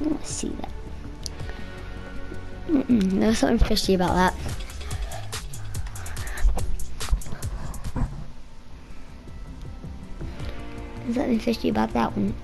I want to see that. Mm -mm, there's something fishy about that. There's something fishy about that one.